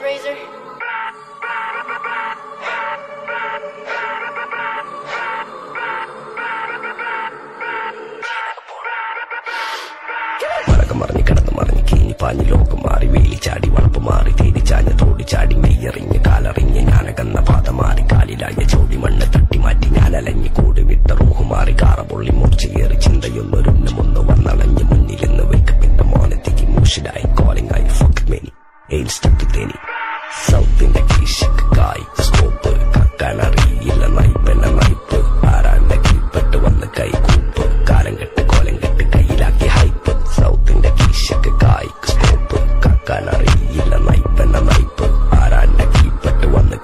razor? മറിഞ്ഞ് ലോകം മാറി വേലി വളപ്പ് മാറി തേടി ചാഞ്ഞ് മെയ്യറിഞ്ഞ് കാലറിഞ്ഞ് ഞാനകന്ന പാത മാറി കാലിലാഞ്ഞ ചോടി മണ്ണ് തട്ടി മാറ്റി ഞാൻ അലഞ്ഞ് കൂടി വിട്ട റൂഹ് മാറി കാറ പൊള്ളി മൂർച്ചയേറി ചിന്തയൊന്നൊരുണ്ണമൊന്ന് ഏൽസ്റ്റെത്തിത്തേനി സൗത്തിന്റെ കീശക്ക് കായ് സ്കോപ്പ് കക്കാനറിയില്ല നൈപ്പന നൈപ്പ് ആരാന്റെ കീപ്പെട്ട് വന്ന് കൈകൂപ്പ് കാലം കെട്ട് കോലം കെട്ട് കയ്യിലാക്കി ഹൈപ്പ് സൗത്തിന്റെ കീശക്ക് കായ് സ്കോപ്പ് കക്കാനറിയില്ല നൈപ്പന നൈപ്പ് ആരാന്റെ കീപ്പെട്ട് വന്ന്